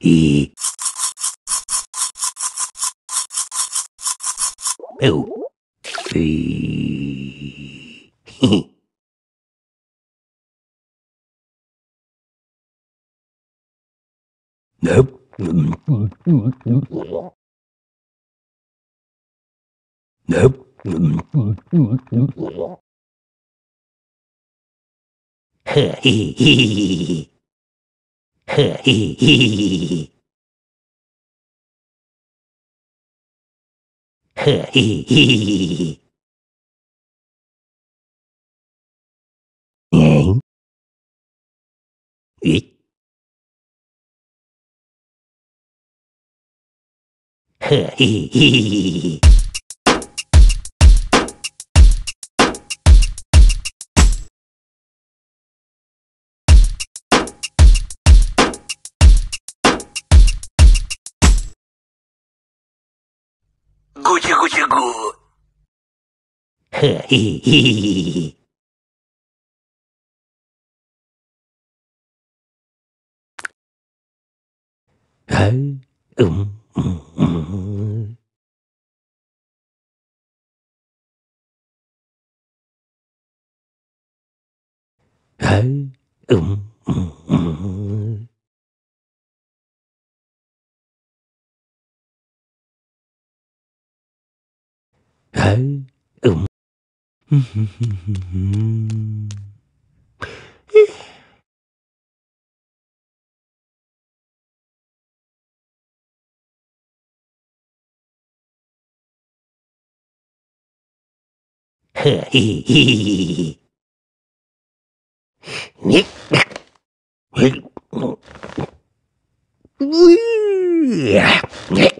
一，哦，嘿，嘿嘿。Nope. Nope. 呵嘿嘿嘿嘿，呵嘿嘿嘿嘿，嘿嘿嘿嘿，嗯，咦，呵嘿嘿嘿嘿。嘿嘿 Гучи гучи гу. Hỡi ừm ừm. Hỡi ừm ừm. はい、うん。ふ。ねっ。